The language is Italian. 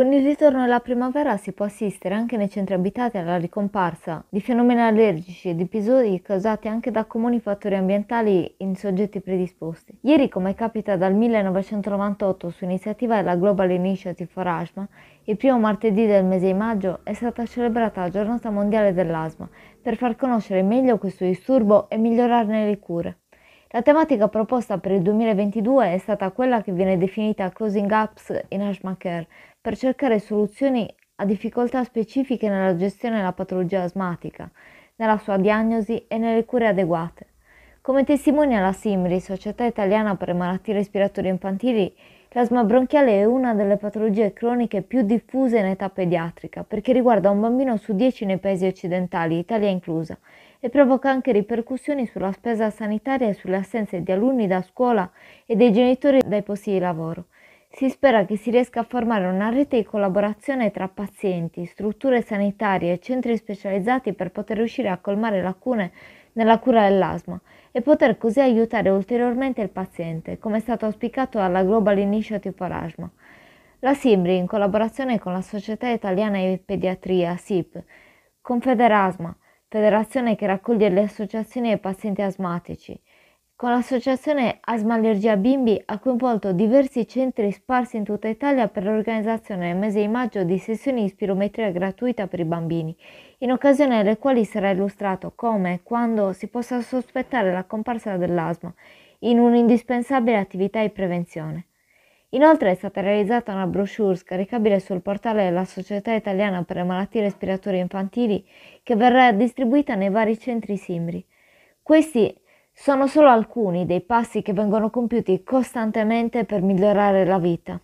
Con il ritorno della primavera si può assistere anche nei centri abitati alla ricomparsa di fenomeni allergici ed episodi causati anche da comuni fattori ambientali in soggetti predisposti. Ieri, come capita dal 1998 su iniziativa della Global Initiative for Asthma, il primo martedì del mese di maggio è stata celebrata la giornata mondiale dell'asma per far conoscere meglio questo disturbo e migliorarne le cure. La tematica proposta per il 2022 è stata quella che viene definita Closing Gaps in Asthma per cercare soluzioni a difficoltà specifiche nella gestione della patologia asmatica, nella sua diagnosi e nelle cure adeguate. Come testimonia la SIMRI, Società Italiana per le Malattie Respiratorie Infantili, l'asma bronchiale è una delle patologie croniche più diffuse in età pediatrica perché riguarda un bambino su 10 nei paesi occidentali, Italia inclusa, e provoca anche ripercussioni sulla spesa sanitaria e sulle assenze di alunni da scuola e dei genitori dai posti di lavoro. Si spera che si riesca a formare una rete di collaborazione tra pazienti, strutture sanitarie e centri specializzati per poter riuscire a colmare lacune nella cura dell'asma e poter così aiutare ulteriormente il paziente, come è stato auspicato dalla Global Initiative for Asthma. La SIMRI, in collaborazione con la Società Italiana di Pediatria, SIP, Confederasma, federazione che raccoglie le associazioni dei pazienti asmatici, con l'associazione Asma Allergia Bimbi ha coinvolto diversi centri sparsi in tutta Italia per l'organizzazione nel mese di maggio di sessioni di spirometria gratuita per i bambini, in occasione delle quali sarà illustrato come e quando si possa sospettare la comparsa dell'asma in un'indispensabile attività di prevenzione. Inoltre è stata realizzata una brochure scaricabile sul portale della Società Italiana per le Malattie Respiratorie Infantili che verrà distribuita nei vari centri Simri. Questi sono solo alcuni dei passi che vengono compiuti costantemente per migliorare la vita.